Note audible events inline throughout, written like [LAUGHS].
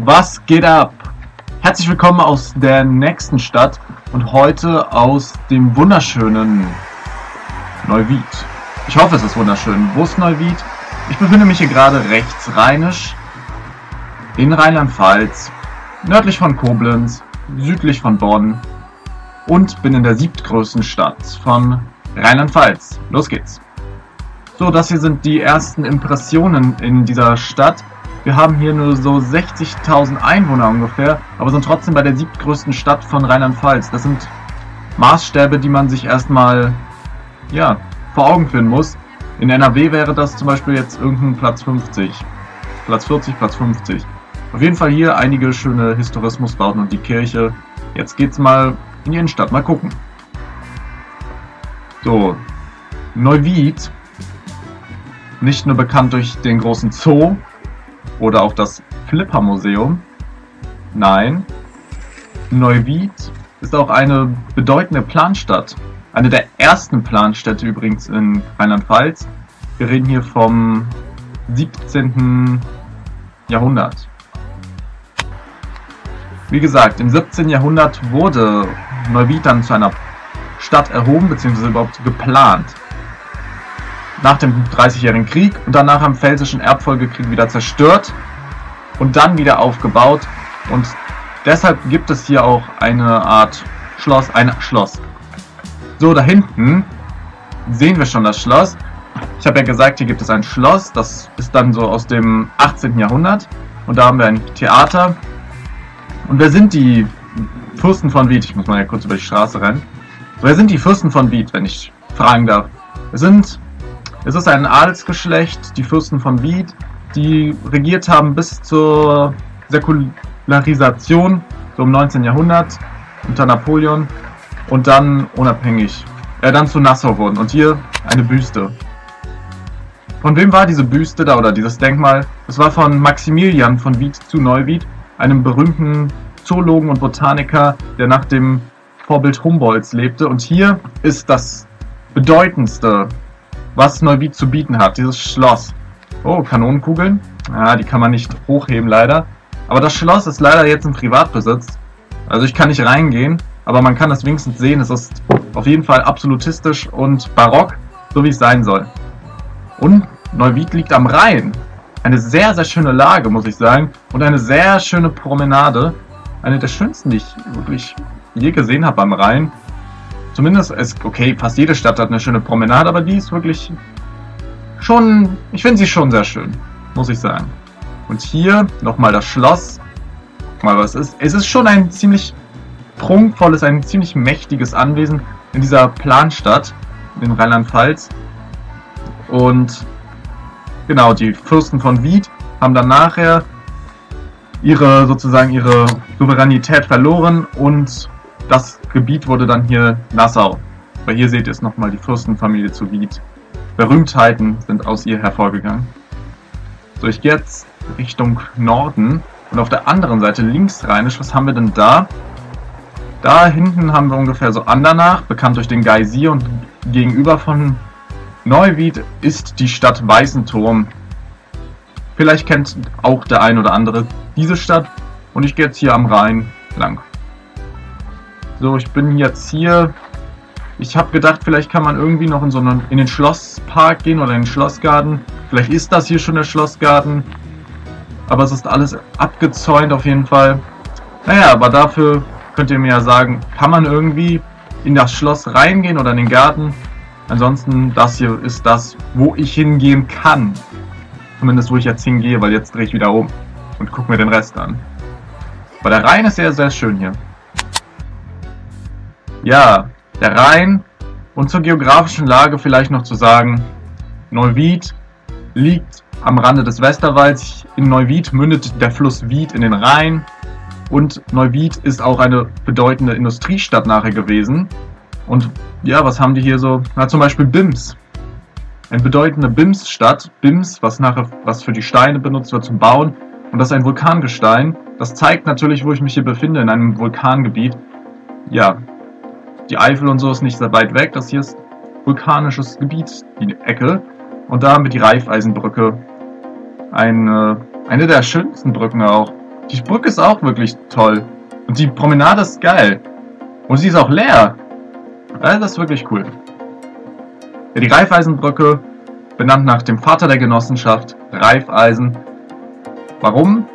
Was geht ab? Herzlich willkommen aus der nächsten Stadt und heute aus dem wunderschönen Neuwied. Ich hoffe, es ist wunderschön. Wo ist Neuwied? Ich befinde mich hier gerade rechts rheinisch in Rheinland-Pfalz, nördlich von Koblenz, südlich von Bonn und bin in der siebtgrößten Stadt von Rheinland-Pfalz. Los geht's. So, das hier sind die ersten Impressionen in dieser Stadt. Wir haben hier nur so 60.000 Einwohner ungefähr, aber sind trotzdem bei der siebtgrößten Stadt von Rheinland-Pfalz. Das sind Maßstäbe, die man sich erstmal ja, vor Augen führen muss. In NRW wäre das zum Beispiel jetzt irgendein Platz 50. Platz 40, Platz 50. Auf jeden Fall hier einige schöne Historismusbauten und die Kirche. Jetzt geht's mal in die Innenstadt, mal gucken. So, Neuwied nicht nur bekannt durch den großen Zoo oder auch das Flipper Museum. Nein, Neuwied ist auch eine bedeutende Planstadt. Eine der ersten Planstädte übrigens in Rheinland-Pfalz. Wir reden hier vom 17. Jahrhundert. Wie gesagt, im 17. Jahrhundert wurde Neuwied dann zu einer Stadt erhoben, beziehungsweise überhaupt geplant nach dem Dreißigjährigen Krieg und danach am Pfälzischen Erbfolgekrieg wieder zerstört und dann wieder aufgebaut. Und deshalb gibt es hier auch eine Art Schloss, ein Schloss. So, da hinten sehen wir schon das Schloss. Ich habe ja gesagt, hier gibt es ein Schloss, das ist dann so aus dem 18. Jahrhundert. Und da haben wir ein Theater. Und wer sind die Fürsten von Wied? Ich muss mal ja kurz über die Straße rennen. Wer sind die Fürsten von Wied, wenn ich fragen darf? Es sind es ist ein Adelsgeschlecht, die Fürsten von Wied, die regiert haben bis zur Säkularisation, so im 19. Jahrhundert, unter Napoleon und dann unabhängig, äh, dann zu Nassau wurden. Und hier eine Büste. Von wem war diese Büste da oder dieses Denkmal? Es war von Maximilian von Wied zu Neuwied, einem berühmten Zoologen und Botaniker, der nach dem Vorbild Humboldts lebte. Und hier ist das bedeutendste was Neuwied zu bieten hat. Dieses Schloss. Oh, Kanonenkugeln. Ja, die kann man nicht hochheben leider. Aber das Schloss ist leider jetzt in Privatbesitz. Also ich kann nicht reingehen, aber man kann es wenigstens sehen. Es ist auf jeden Fall absolutistisch und barock, so wie es sein soll. Und Neuwied liegt am Rhein. Eine sehr, sehr schöne Lage, muss ich sagen. Und eine sehr schöne Promenade. Eine der schönsten, die ich wirklich je gesehen habe am Rhein. Zumindest ist, okay, fast jede Stadt hat eine schöne Promenade, aber die ist wirklich schon, ich finde sie schon sehr schön, muss ich sagen. Und hier nochmal das Schloss. Mal was ist. Es ist schon ein ziemlich prunkvolles, ein ziemlich mächtiges Anwesen in dieser Planstadt in Rheinland-Pfalz. Und genau, die Fürsten von Wied haben dann nachher ihre sozusagen ihre Souveränität verloren und das Gebiet wurde dann hier Nassau. Weil hier seht ihr es nochmal, die Fürstenfamilie zu Wied. Berühmtheiten sind aus ihr hervorgegangen. So, ich gehe jetzt Richtung Norden und auf der anderen Seite linksrheinisch, was haben wir denn da? Da hinten haben wir ungefähr so Andernach, bekannt durch den Geysir und gegenüber von Neuwied ist die Stadt Weißenturm. Vielleicht kennt auch der ein oder andere diese Stadt und ich gehe jetzt hier am Rhein lang. So, ich bin jetzt hier. Ich habe gedacht, vielleicht kann man irgendwie noch in so einen, in den Schlosspark gehen oder in den Schlossgarten. Vielleicht ist das hier schon der Schlossgarten. Aber es ist alles abgezäunt auf jeden Fall. Naja, aber dafür könnt ihr mir ja sagen, kann man irgendwie in das Schloss reingehen oder in den Garten. Ansonsten, das hier ist das, wo ich hingehen kann. Zumindest wo ich jetzt hingehe, weil jetzt drehe ich wieder um und gucke mir den Rest an. Aber der Rhein ist sehr, sehr schön hier. Ja, der Rhein und zur geografischen Lage vielleicht noch zu sagen, Neuwied liegt am Rande des Westerwalds. In Neuwied mündet der Fluss Wied in den Rhein. Und Neuwied ist auch eine bedeutende Industriestadt nachher gewesen. Und ja, was haben die hier so? Na, zum Beispiel BIMS. Eine bedeutende BIMS-Stadt. BIMS, was nachher, was für die Steine benutzt wird zum Bauen. Und das ist ein Vulkangestein. Das zeigt natürlich, wo ich mich hier befinde, in einem Vulkangebiet. Ja, die Eifel und so ist nicht sehr weit weg. Das hier ist vulkanisches Gebiet, die Ecke. Und da haben wir die Reifeisenbrücke. Eine, eine der schönsten Brücken auch. Die Brücke ist auch wirklich toll. Und die Promenade ist geil. Und sie ist auch leer. Also das ist wirklich cool. Ja, die Reifeisenbrücke, benannt nach dem Vater der Genossenschaft, Reifeisen. Warum?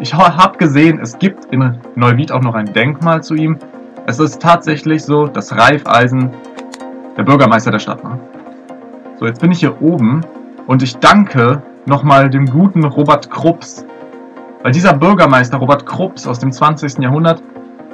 Ich habe gesehen, es gibt in Neuwied auch noch ein Denkmal zu ihm. Es ist tatsächlich so, dass Reifeisen der Bürgermeister der Stadt war. So, jetzt bin ich hier oben und ich danke nochmal dem guten Robert Krupps. Weil dieser Bürgermeister Robert Krupps aus dem 20. Jahrhundert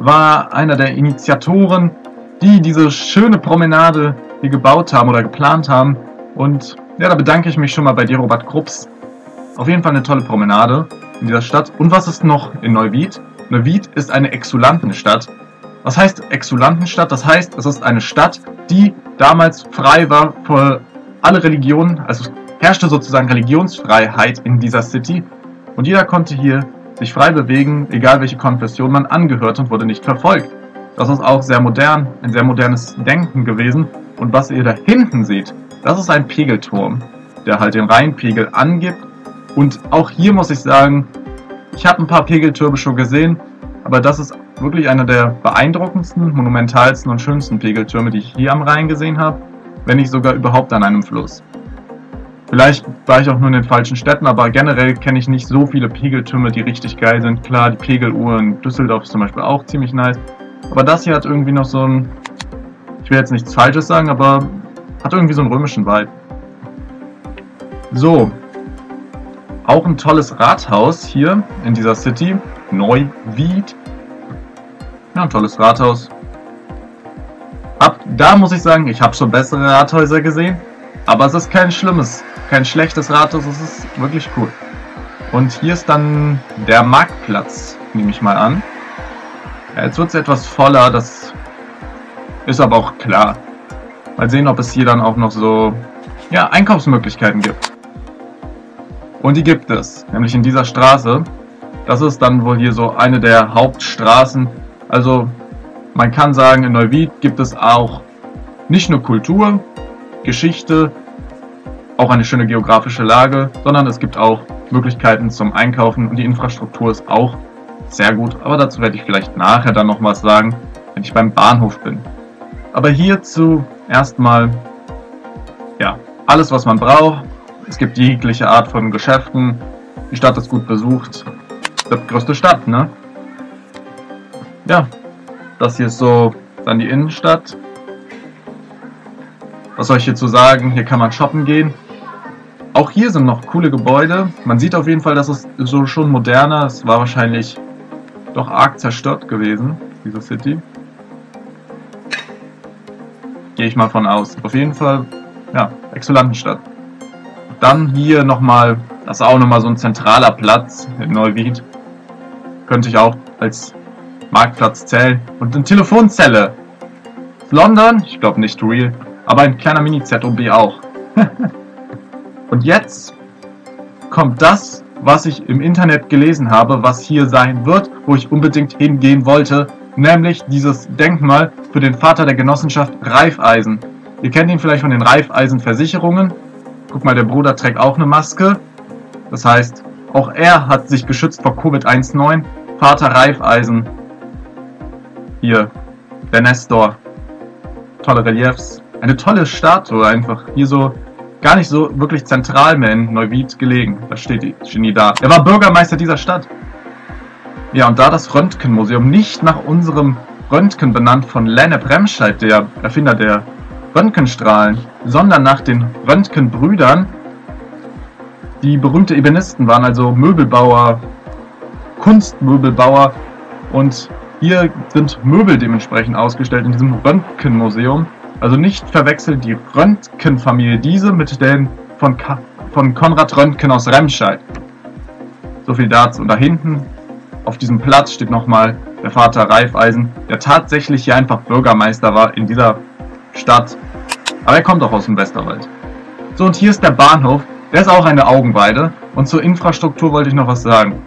war einer der Initiatoren, die diese schöne Promenade hier gebaut haben oder geplant haben. Und ja, da bedanke ich mich schon mal bei dir, Robert Krupps. Auf jeden Fall eine tolle Promenade in dieser Stadt. Und was ist noch in Neuwied? Neuwied ist eine Exulantenstadt. Was heißt Exulantenstadt? Das heißt, es ist eine Stadt, die damals frei war für alle Religionen. Also herrschte sozusagen Religionsfreiheit in dieser City. Und jeder konnte hier sich frei bewegen, egal welche Konfession man angehört und wurde nicht verfolgt. Das ist auch sehr modern, ein sehr modernes Denken gewesen. Und was ihr da hinten seht, das ist ein Pegelturm, der halt den Rheinpegel angibt. Und auch hier muss ich sagen, ich habe ein paar Pegeltürme schon gesehen, aber das ist wirklich einer der beeindruckendsten, monumentalsten und schönsten Pegeltürme, die ich hier am Rhein gesehen habe, wenn nicht sogar überhaupt an einem Fluss. Vielleicht war ich auch nur in den falschen Städten, aber generell kenne ich nicht so viele Pegeltürme, die richtig geil sind. Klar, die Pegeluhr in Düsseldorf ist zum Beispiel auch ziemlich nice. Aber das hier hat irgendwie noch so ein, ich will jetzt nichts Falsches sagen, aber hat irgendwie so einen römischen Vibe. So. Auch ein tolles Rathaus hier in dieser City. Neuwied. Ja, ein tolles Rathaus. Ab, da muss ich sagen, ich habe schon bessere Rathäuser gesehen. Aber es ist kein schlimmes, kein schlechtes Rathaus, es ist wirklich cool. Und hier ist dann der Marktplatz, nehme ich mal an. Ja, jetzt wird es etwas voller, das ist aber auch klar. Mal sehen, ob es hier dann auch noch so ja, Einkaufsmöglichkeiten gibt. Und die gibt es, nämlich in dieser Straße. Das ist dann wohl hier so eine der Hauptstraßen. Also man kann sagen, in Neuwied gibt es auch nicht nur Kultur, Geschichte, auch eine schöne geografische Lage, sondern es gibt auch Möglichkeiten zum Einkaufen und die Infrastruktur ist auch sehr gut, aber dazu werde ich vielleicht nachher dann noch was sagen, wenn ich beim Bahnhof bin. Aber hierzu erstmal, ja, alles was man braucht. Es gibt jegliche Art von Geschäften. Die Stadt ist gut besucht. Die größte Stadt, ne? Ja, das hier ist so dann die Innenstadt. Was soll ich hierzu sagen? Hier kann man shoppen gehen. Auch hier sind noch coole Gebäude. Man sieht auf jeden Fall, dass es so schon moderner. Es war wahrscheinlich doch arg zerstört gewesen, diese City. Gehe ich mal von aus. Auf jeden Fall, ja, Exulantenstadt. Dann hier nochmal, das ist auch nochmal so ein zentraler Platz in Neuwied. Könnte ich auch als Marktplatz zählen. Und eine Telefonzelle. London? Ich glaube nicht real. Aber ein kleiner Mini-ZOB auch. [LAUGHS] Und jetzt kommt das, was ich im Internet gelesen habe, was hier sein wird, wo ich unbedingt hingehen wollte, nämlich dieses Denkmal für den Vater der Genossenschaft Reifeisen. Ihr kennt ihn vielleicht von den Reifeisenversicherungen. Guck mal, der Bruder trägt auch eine Maske. Das heißt, auch er hat sich geschützt vor Covid-19. Vater Reifeisen. Hier, der Nestor. Tolle Reliefs. Eine tolle Statue einfach. Hier so gar nicht so wirklich zentral mehr in Neuwied gelegen. Da steht die Genie da. Er war Bürgermeister dieser Stadt. Ja, und da das Röntgenmuseum nicht nach unserem Röntgen benannt von Lennep Remscheid, der Erfinder der Röntgenstrahlen, sondern nach den Röntgenbrüdern, die berühmte Ebenisten waren, also Möbelbauer, Kunstmöbelbauer und hier sind Möbel dementsprechend ausgestellt in diesem Röntgenmuseum. Also nicht verwechseln die Röntgenfamilie diese mit den von, Ka von Konrad Röntgen aus Remscheid. So viel dazu. Und da hinten auf diesem Platz steht nochmal der Vater Reifeisen, der tatsächlich hier einfach Bürgermeister war in dieser Stadt. Aber er kommt auch aus dem Westerwald. So, und hier ist der Bahnhof. Der ist auch eine Augenweide. Und zur Infrastruktur wollte ich noch was sagen.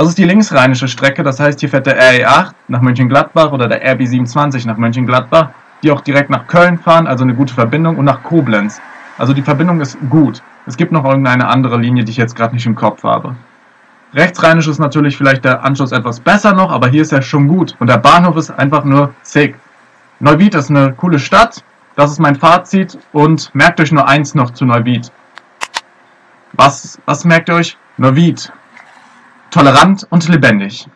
Das ist die linksrheinische Strecke, das heißt, hier fährt der RE8 nach Mönchengladbach oder der RB27 nach Mönchengladbach, die auch direkt nach Köln fahren, also eine gute Verbindung, und nach Koblenz. Also die Verbindung ist gut. Es gibt noch irgendeine andere Linie, die ich jetzt gerade nicht im Kopf habe. Rechtsrheinisch ist natürlich vielleicht der Anschluss etwas besser noch, aber hier ist er schon gut. Und der Bahnhof ist einfach nur sick. Neuwied ist eine coole Stadt. Das ist mein Fazit. Und merkt euch nur eins noch zu Neuwied. Was, was merkt ihr euch? Neuwied tolerant und lebendig.